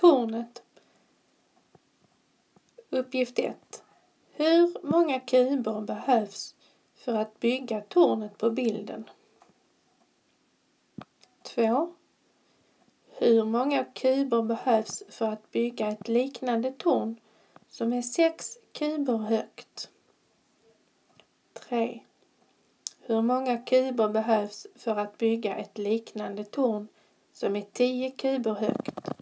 tornet. Uppgift 1. Hur många kuber behövs för att bygga tornet på bilden? 2. Hur många kuber behövs för att bygga ett liknande torn som är 6 kuber högt? 3. Hur många kuber behövs för att bygga ett liknande torn som är 10 kuber högt?